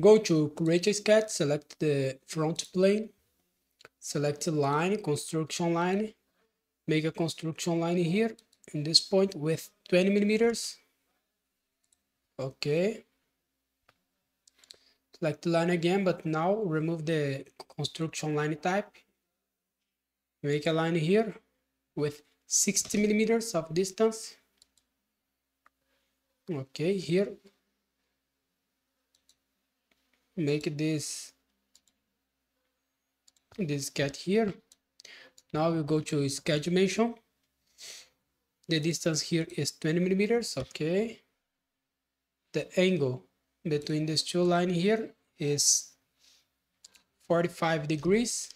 Go to create sketch, select the front plane, select line, construction line, make a construction line here in this point with 20 millimeters. Okay. Select the line again, but now remove the construction line type. Make a line here with 60 millimeters of distance. Okay, here make this this cat here. Now we go to sketch dimension. The distance here is 20 millimeters okay. The angle between these two lines here is 45 degrees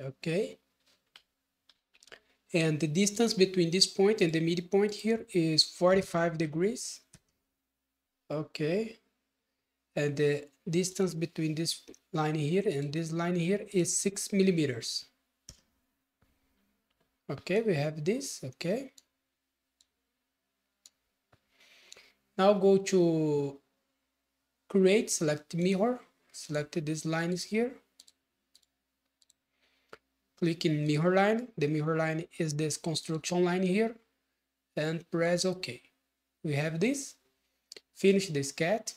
okay. And the distance between this point and the midpoint here is 45 degrees okay and the distance between this line here and this line here is six millimeters. Okay we have this okay. Now go to create select mirror select these lines here. Click in mirror line the mirror line is this construction line here and press ok we have this finish the sketch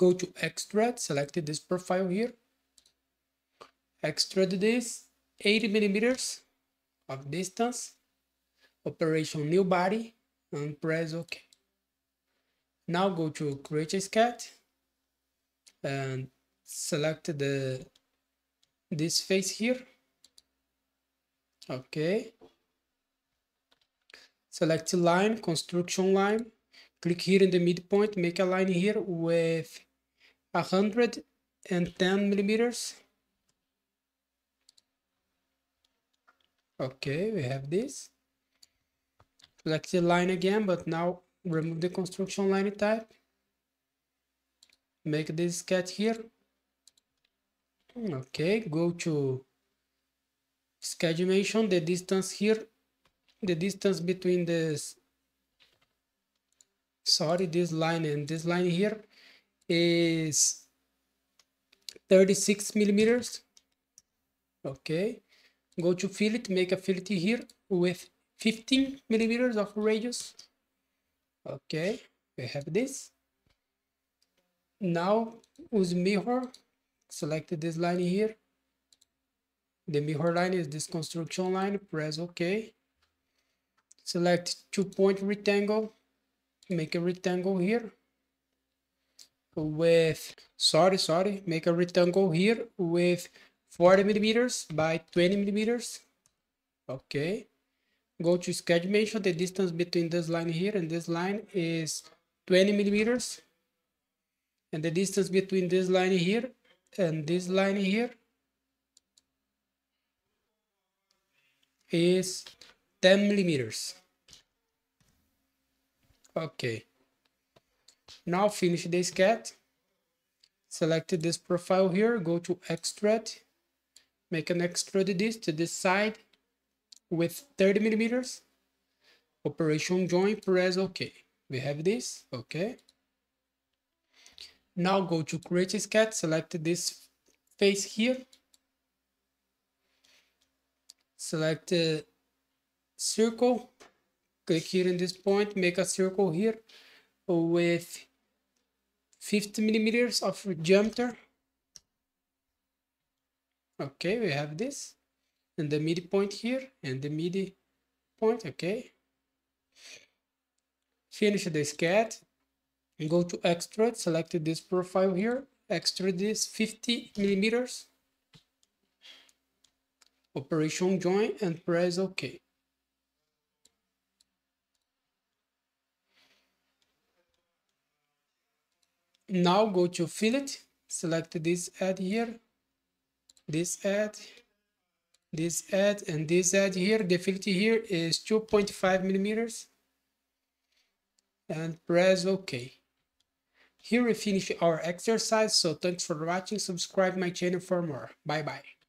go to extrude, select this profile here, extrude this 80 millimeters of distance, operation new body, and press OK. Now go to create sketch and select the this face here. Okay. Select line, construction line. Click here in the midpoint, make a line here with 110 millimeters. Okay we have this. Select the line again but now remove the construction line type. Make this sketch here. Okay go to dimension the distance here the distance between this sorry this line and this line here is 36 millimeters. Okay. Go to fillet make a fillet here with 15 millimeters of radius. Okay. We have this. Now use mirror select this line here. The mirror line is this construction line. Press ok. Select two point rectangle. Make a rectangle here with sorry sorry make a rectangle here with 40 millimeters by 20 millimeters. Okay. Go to sketch measure. the distance between this line here and this line is 20 millimeters. And the distance between this line here and this line here is 10 millimeters. Okay now finish the sketch. Select this profile here, go to extrude, make an extrude this to this side with 30 millimeters. Operation join, press OK. We have this, okay. Now go to create a sketch, select this face here. Select the circle, click here in this point, make a circle here with 50 millimeters of diameter. Okay, we have this and the midpoint here and the midi point. Okay. Finish the sketch. Go to extrude, select this profile here, extrude this 50 millimeters. Operation join and press OK. Now go to fillet select this add here this add this add and this add here. The fillet here is 2.5 millimeters. And press ok. Here we finish our exercise so thanks for watching. Subscribe my channel for more. Bye bye